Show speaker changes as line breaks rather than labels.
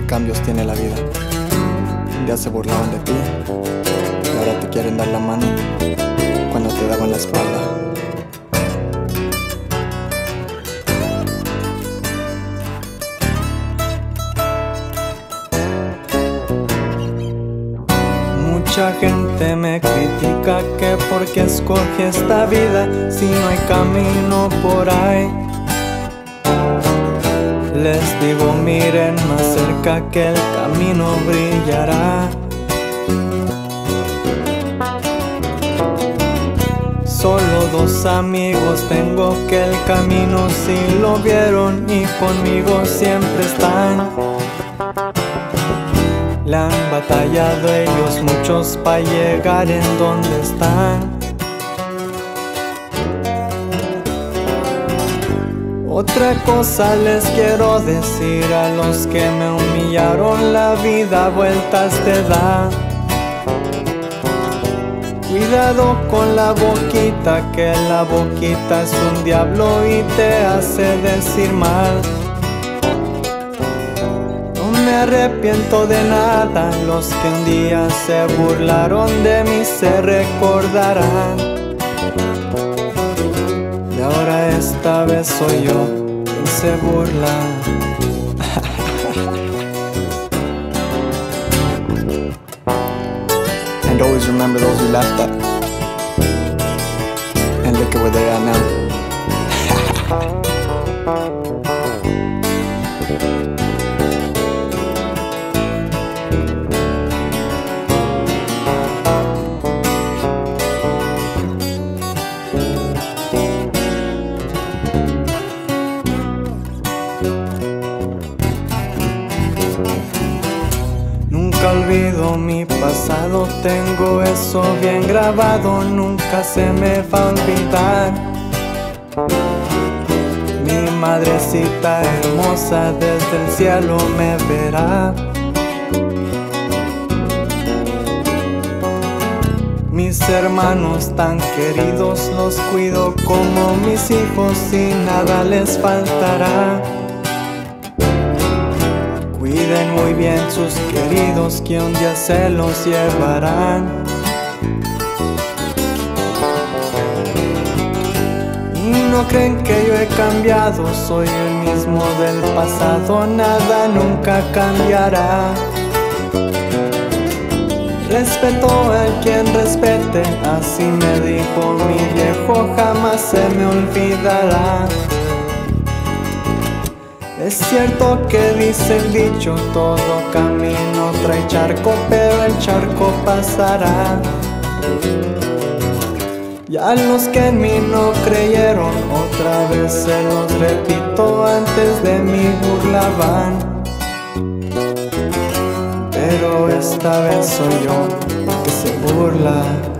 qué cambios tiene la vida. Día se burlaban de ti y ahora te quieren dar la mano cuando te daban la espalda. Mucha gente me critica que porque escogí esta vida si no hay camino por ahí. Les digo miren más cerca que el camino brillará. Solo dos amigos tengo que el camino si lo vieron y conmigo siempre están. Le han batallado ellos muchos para llegar en donde están. Otra cosa les quiero decir a los que me humillaron, la vida vueltas te da. Cuidado con la boquita, que la boquita es un diablo y te hace decir mal me arrepiento de nada, los que un día se burlaron de mí se recordarán. Soy yo quien se burla. and always remember those who laughed at. And look at where they are now. Olvido mi pasado, tengo eso bien grabado, nunca se me va a olvidar. Mi madrecita hermosa desde el cielo me verá. Mis hermanos tan queridos los cuido como mis hijos y nada les faltará. Cuiden muy bien sus queridos que un día se los llevarán. No creen que yo he cambiado, soy el mismo del pasado, nada nunca cambiará. Respeto a quien respete, así me dijo mi viejo, jamás se me olvidará. Es cierto que dice el dicho, todo camino trae charco, pero el charco pasará. Ya los que en mí no creyeron, otra vez se los repito, antes de mí burlaban. Pero esta vez soy yo que se burla.